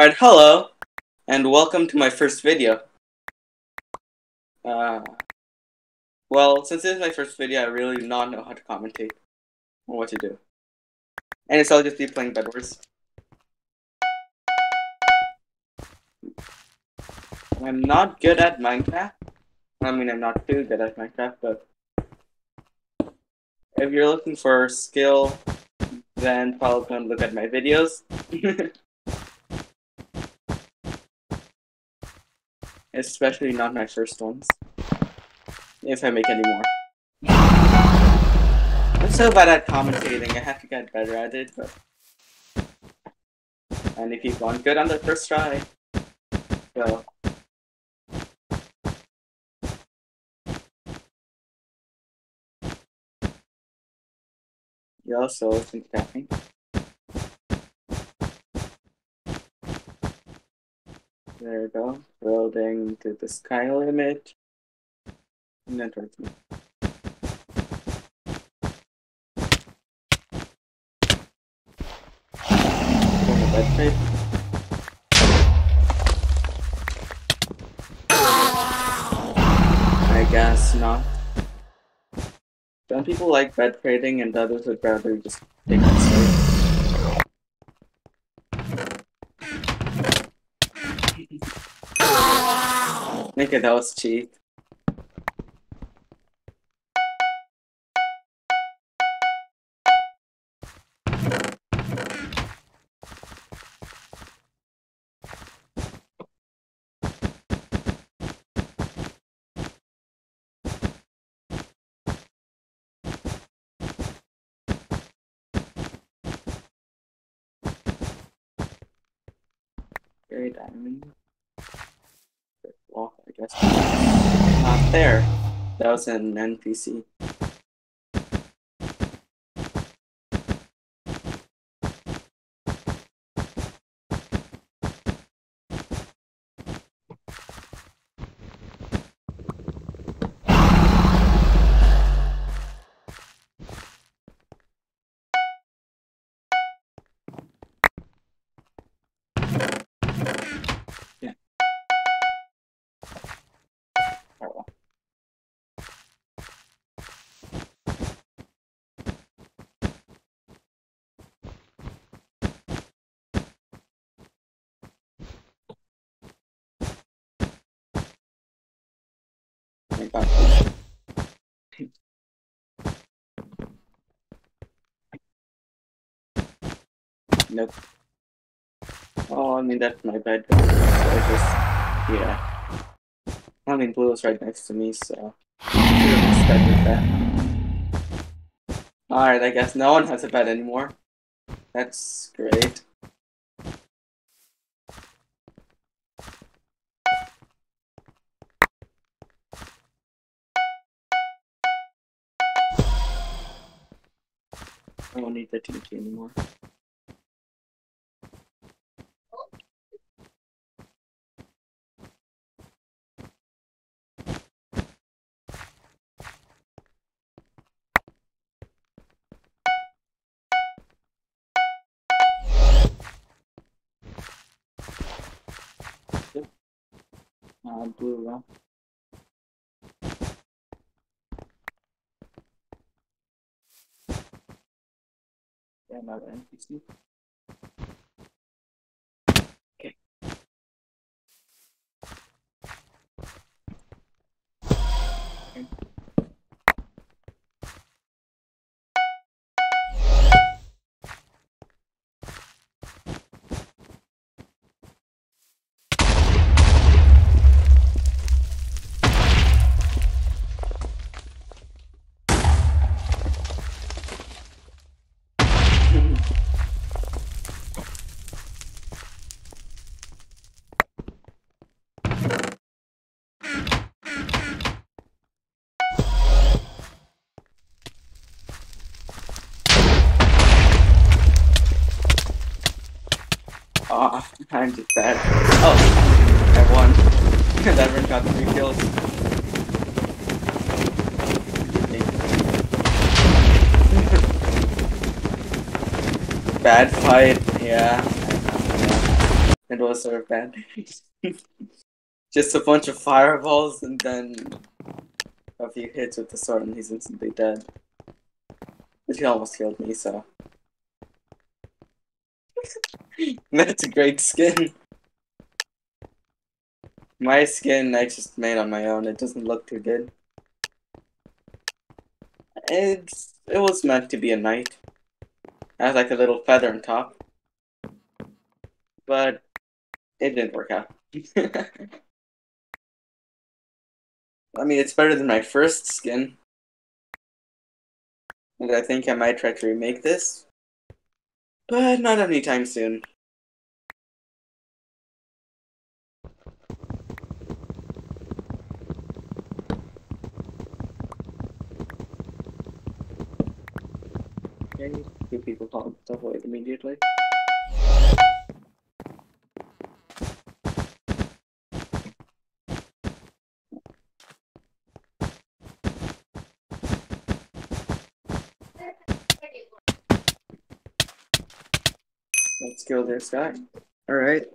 Alright, hello, and welcome to my first video. Uh, well, since this is my first video, I really do not know how to commentate or what to do. And so I'll just be playing Bed Wars. I'm not good at Minecraft. I mean, I'm not too good at Minecraft, but if you're looking for skill, then probably don't look at my videos. Especially not my first ones. If I make any more. I'm so bad at commentating, I have to get better at it, but... And if you want good on the first try. So... You also listen to tapping. There we go. Building to the sky limit. And then towards me. Bed. I guess not. Some people like bed trading and others would rather just take it straight. Okay, that was cheap. Very diamond. Not there. That was an NPC. God. Nope. Oh, I mean, that's my bed. So I just, yeah. I mean, blue is right next to me, so. Alright, I guess no one has a bed anymore. That's great. I don't need the TNT anymore. Yep. Uh, blue rock. NPC. Okay. Okay. I'm just bad. Oh, I won. Because Everyone got three kills. bad fight, yeah. it was sort of bad. Just a bunch of fireballs and then a few hits with the sword and he's instantly dead. But he almost killed me, so. That's a great skin. My skin I just made on my own. It doesn't look too good. It's it was meant to be a knight. It has like a little feather on top. But it didn't work out. I mean it's better than my first skin. And I think I might try to remake this. But not anytime soon. Okay, two people can't avoid immediately. Let's go there, Scott. Alright. Hey,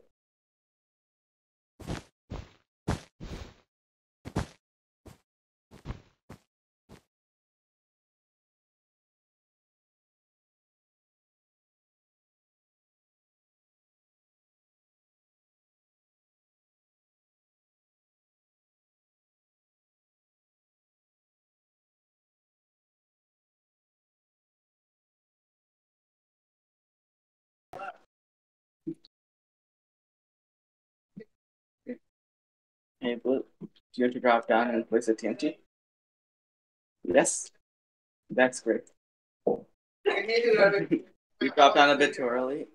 Do you want to drop down and place a TNT? Yes. That's great. you dropped down a bit too early.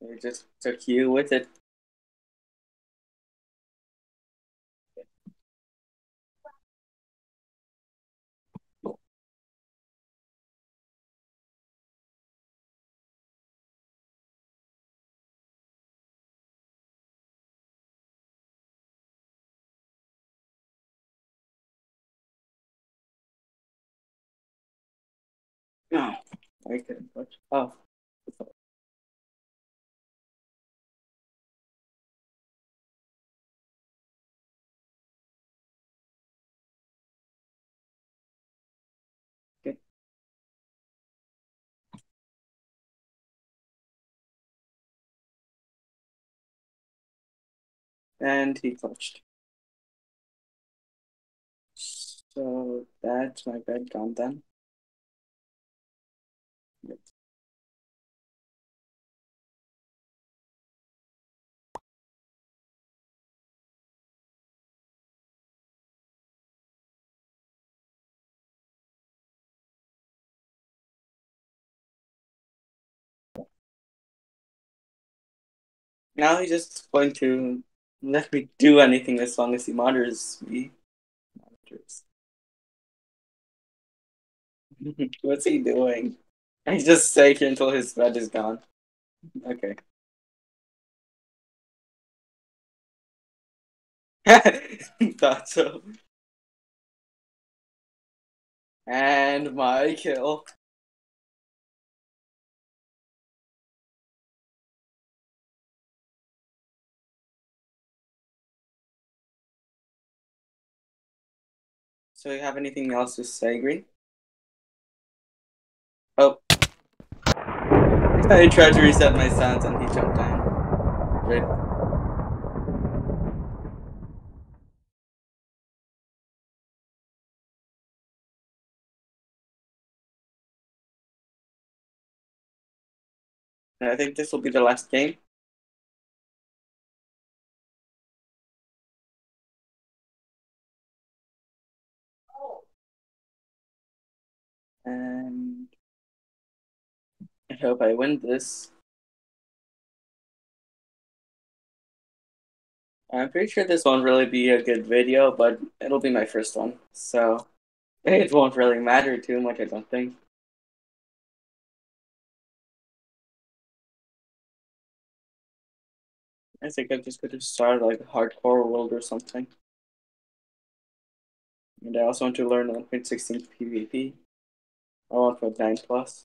It just took you with it. No, I couldn't touch. Oh. Okay. And he clutched. So that's my bed gone then. Now he's just going to let me do anything as long as he monitors me. Monitors. What's he doing? I just stay here until his bed is gone. Okay. Thought so. And my kill. So you have anything else to say, Green? Oh. I tried to reset my sounds and he jumped down. Great. I think this will be the last game. Hope I win this. I'm pretty sure this won't really be a good video, but it'll be my first one. So it won't really matter too much, I don't think. I think I'm just going to start like hardcore world or something. And I also want to learn 1.16 PvP. I want 9 plus.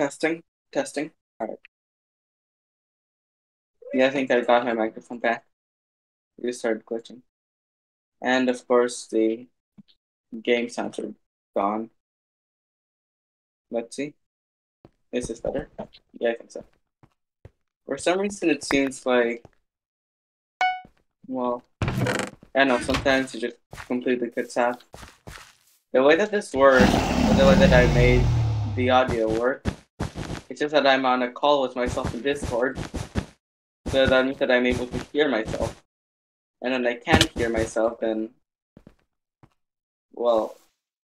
Testing, testing. Alright. Yeah, I think I got my microphone back. You started glitching. And of course, the game sounds are gone. Let's see. Is this better? Yeah, I think so. For some reason, it seems like, well, I know, sometimes it just completely cuts out. The way that this works, the way that I made the audio work, it's just that I'm on a call with myself in Discord, so that means that I'm able to hear myself. And when I can't hear myself, then, well,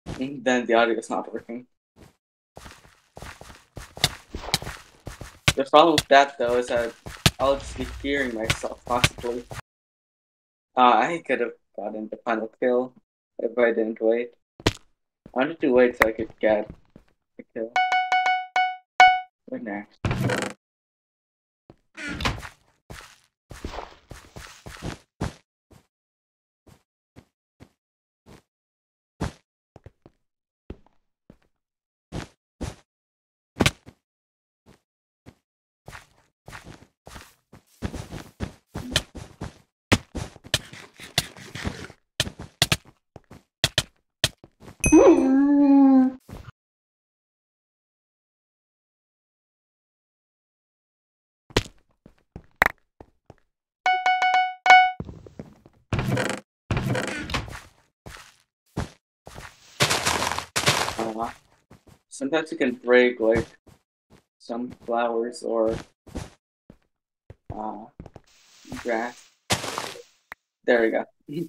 then the audio is not working. The problem with that though is that I'll just be hearing myself possibly. Uh, I could have gotten the final kill if I didn't wait. I wanted to wait so I could get the kill. What next? Sometimes you can break like some flowers or uh, grass. There we go.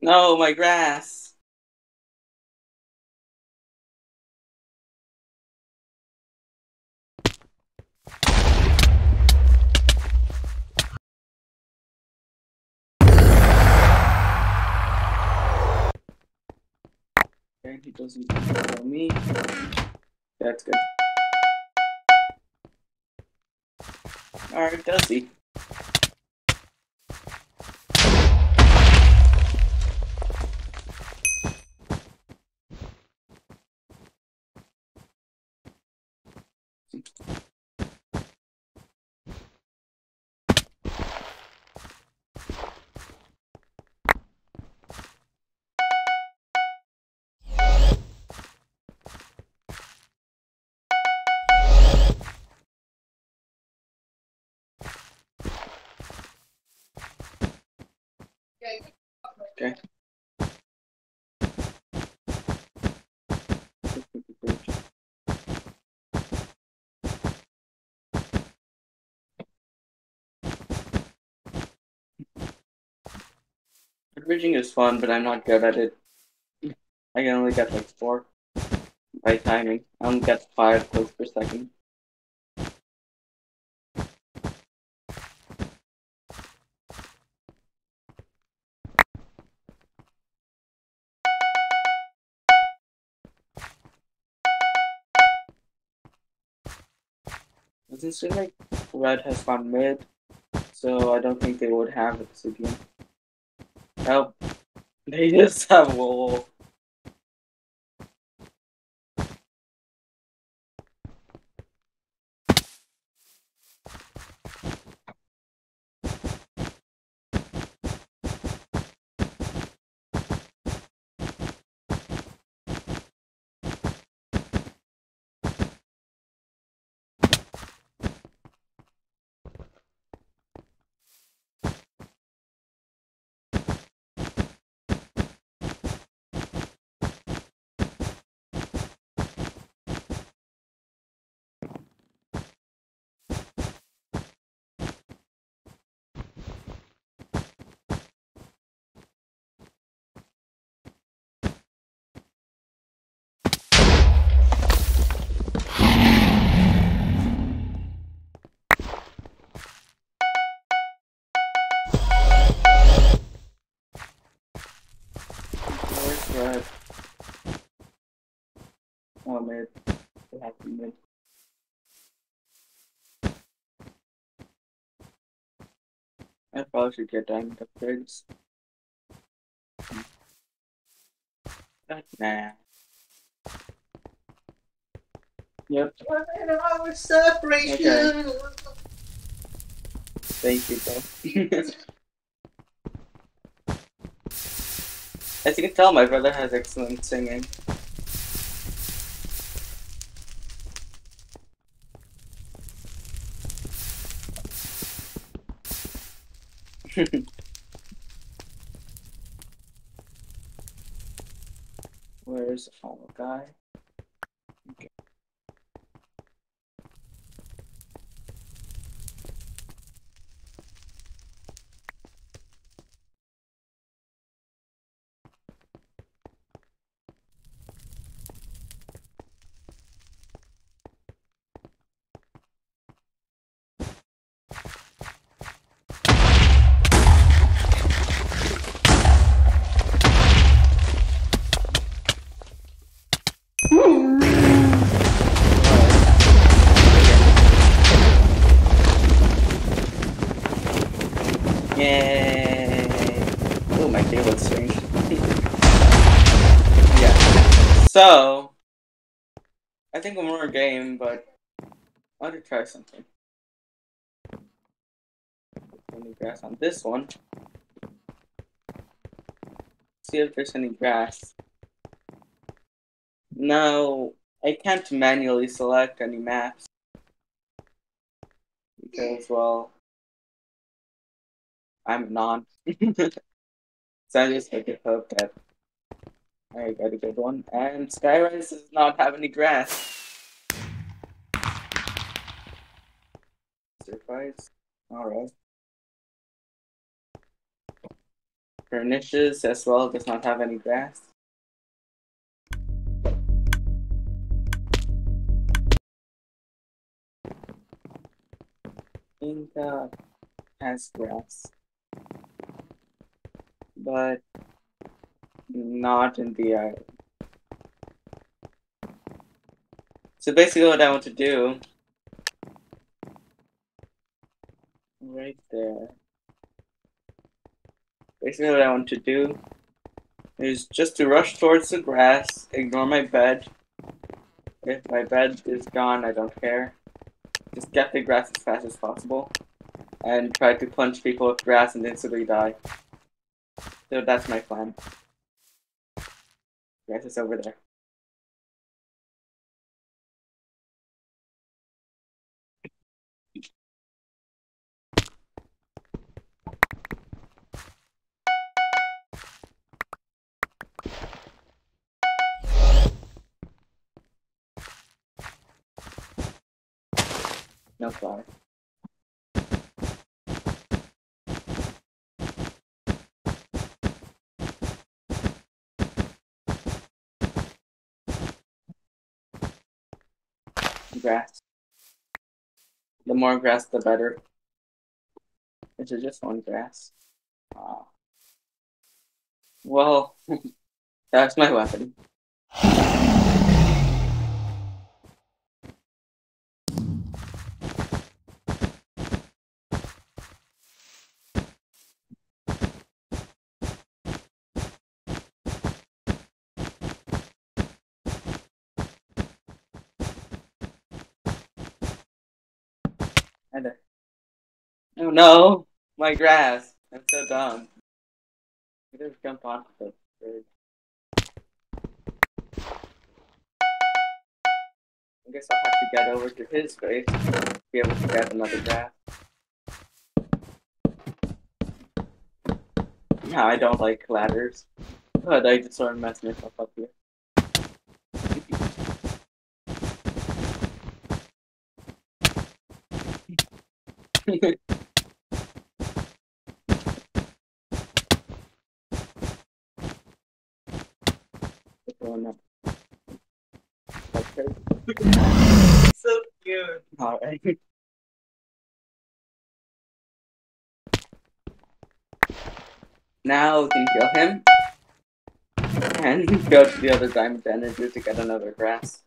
no, my grass. Okay, he doesn't follow me. That's good. Alright, does? Okay. Bridging is fun, but I'm not good at it. I can only get like four by timing. I only get five clicks per second. Doesn't like red has gone mid, so I don't think they would have obsidian. Nope. They just have wool. helmet, black helmet. I probably should get diamond upgrades. But nah. Yep. Our separation. Okay. Thank you, bro. As you can tell, my brother has excellent singing. Where's the final guy? Okay. So, I think one more game, but I want to try something. Any grass on this one? See if there's any grass. No, I can't manually select any maps. Because, well, I'm not. so I just make a hope that I got a good one. And Skyrise does not have any grass. Surprise. Alright. Furnishes as well does not have any grass. Inca has grass but not in the eye. So basically what I want to do right there. Basically what I want to do is just to rush towards the grass, ignore my bed. If my bed is gone, I don't care. Just get the grass as fast as possible and try to punch people with grass and instantly die. So that's my plan. Yes, it's over there. No flower. Grass. The more grass, the better. Is it just one grass? Ah. Well, that's my weapon. Hi there. Oh no, my grass. I'm so dumb. I just jump off the bridge. I guess I'll have to get over to his face to be able to get another grass. No, I don't like ladders. But I just sort of messed myself up here. Going up. Okay. So cute. Alright. Now we can kill him. And go to the other diamond energy to get another grass.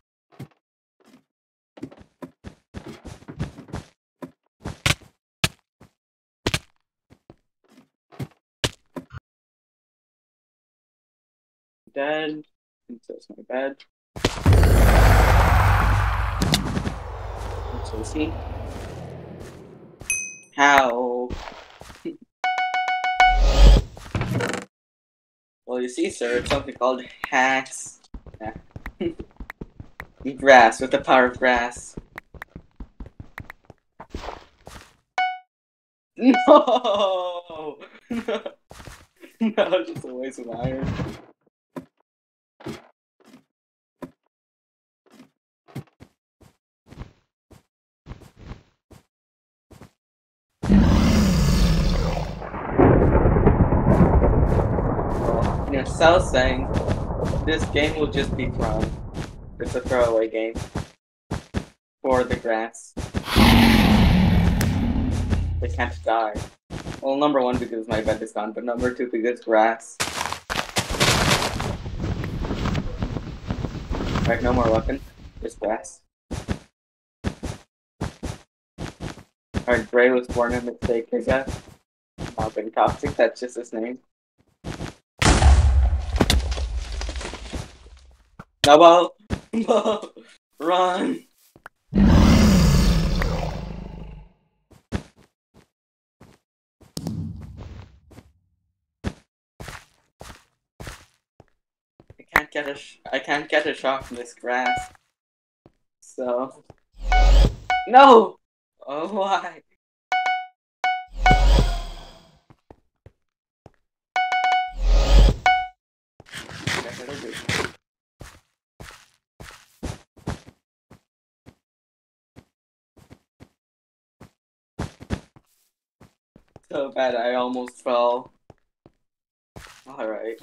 Dead. And so it's my bed. So is he. How? well, you see, sir, it's something called hacks. Grass, with the power of grass. No! no, just a waste of iron. Know, Sal's saying this game will just be thrown. It's a throwaway game. For the grass. They can't die. Well, number one because my bed is gone, but number two because grass. Right, no more weapon. Just grass. Alright, Gray was born a mistake, I guess. Not being toxic, that's just his name. No, well, no, run. I can't get a sh- I can't get a shot from this grass. So no. Oh why? Bad I almost fell. Alright.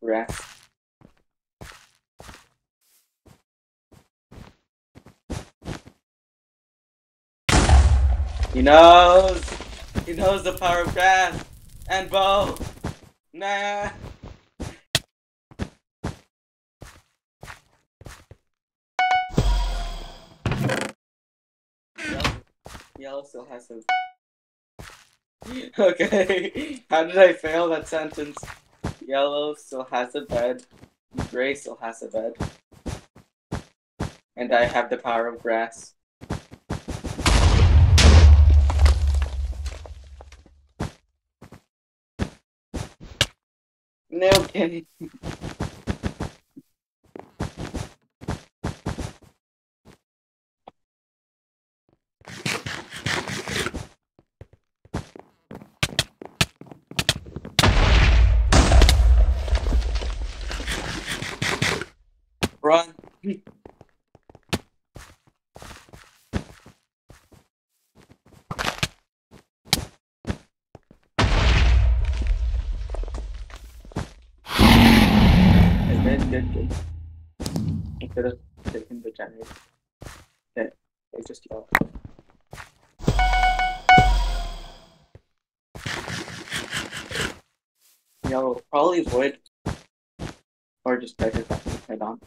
Rest. He knows! He knows the power of grass and bow! Nah! Yellow, still has some. Okay, how did I fail that sentence? Yellow still has a bed. Gray still has a bed. And I have the power of grass. Kidding. Run. Probably wood. Or just better head on.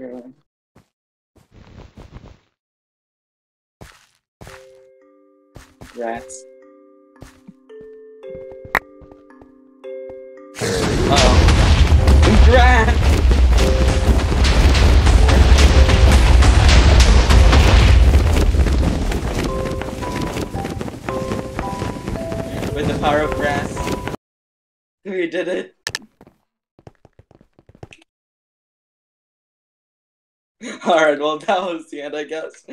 Yeah. Rats. Oh. Rats! With the power of grass. We did it. Alright, well that was the end I guess.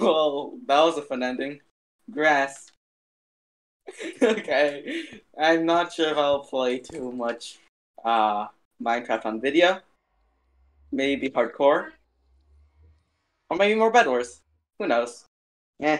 Well, that was a fun ending. Grass. okay. I'm not sure if I'll play too much uh Minecraft on video. Maybe hardcore. Or maybe more Bed Wars. Who knows? Eh.